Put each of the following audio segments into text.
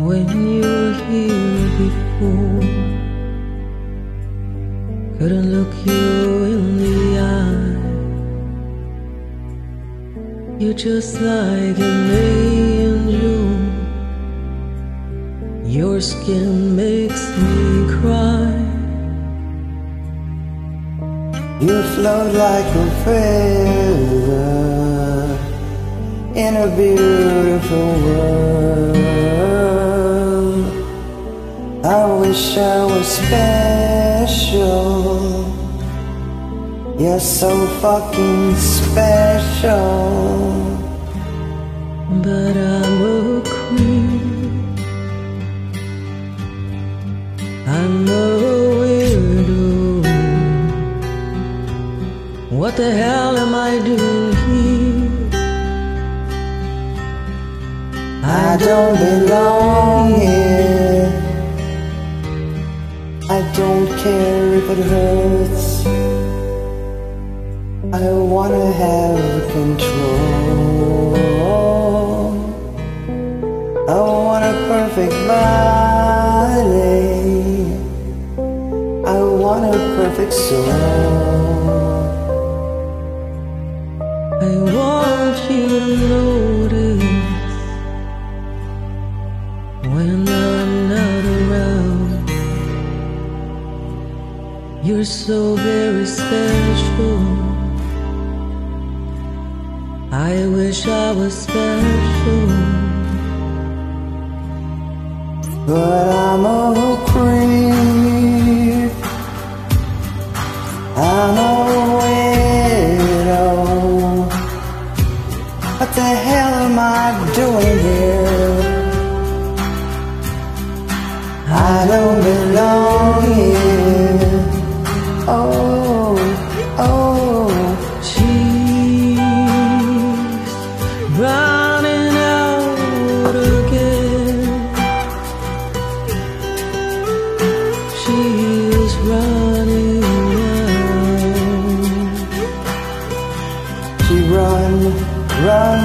when you were here before. Couldn't look you in the eye. You're just like an angel. Your skin makes me cry. You float like a feather in a beautiful world. Wish I was special. You're so fucking special. But I'm a queen. I'm a weirdo. What the hell am I doing here? I don't belong it hurts. I wanna have control. I want a perfect body. I want a perfect soul. I want You're so very special. I wish I was special. But I'm a creep. I'm a widow. What the hell am I doing here? I don't belong. Oh, oh. She's running out again. She's running out. She run, run,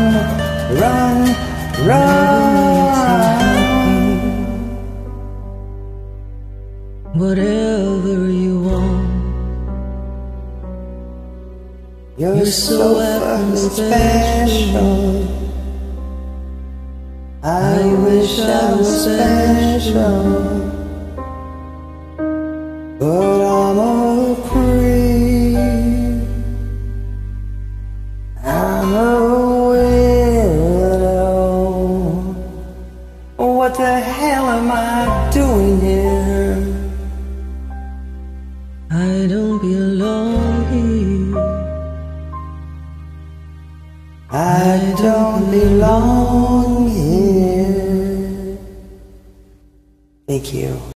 run, run. Whatever You're, so fucking special. I wish I was special. But I'm I don't belong here. Thank you.